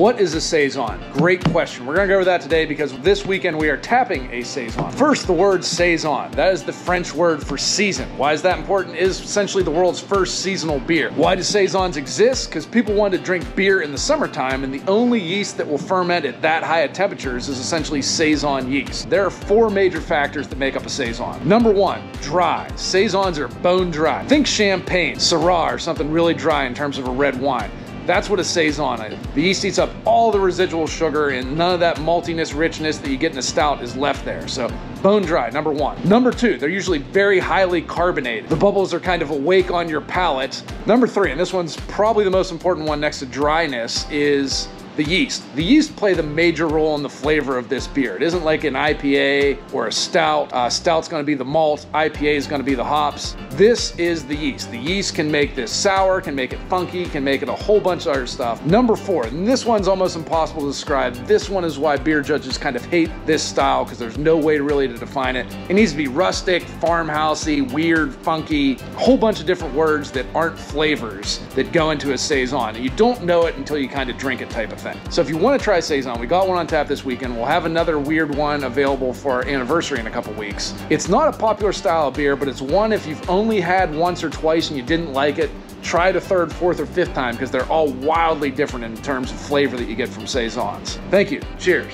What is a Saison? Great question. We're gonna go over that today because this weekend we are tapping a Saison. First, the word Saison. That is the French word for season. Why is that important? It is essentially the world's first seasonal beer. Why do Saisons exist? Because people wanted to drink beer in the summertime and the only yeast that will ferment at that high of temperatures is essentially Saison yeast. There are four major factors that make up a Saison. Number one, dry. Saisons are bone dry. Think champagne, Syrah, or something really dry in terms of a red wine. That's what a Saison is. The yeast eats up all the residual sugar and none of that maltiness, richness that you get in a stout is left there. So bone dry, number one. Number two, they're usually very highly carbonated. The bubbles are kind of awake on your palate. Number three, and this one's probably the most important one next to dryness, is the yeast. The yeast play the major role in the flavor of this beer. It isn't like an IPA or a stout. Uh, stout's gonna be the malt, IPA is gonna be the hops. This is the yeast. The yeast can make this sour, can make it funky, can make it a whole bunch of other stuff. Number four, and this one's almost impossible to describe. This one is why beer judges kind of hate this style because there's no way really to define it. It needs to be rustic, farmhousey, weird, funky, a whole bunch of different words that aren't flavors that go into a Saison. You don't know it until you kind of drink it type of thing So if you want to try Saison, we got one on tap this weekend. We'll have another weird one available for our anniversary in a couple weeks. It's not a popular style of beer, but it's one if you've only had once or twice and you didn't like it, try it a third, fourth, or fifth time because they're all wildly different in terms of flavor that you get from Saisons. Thank you. Cheers.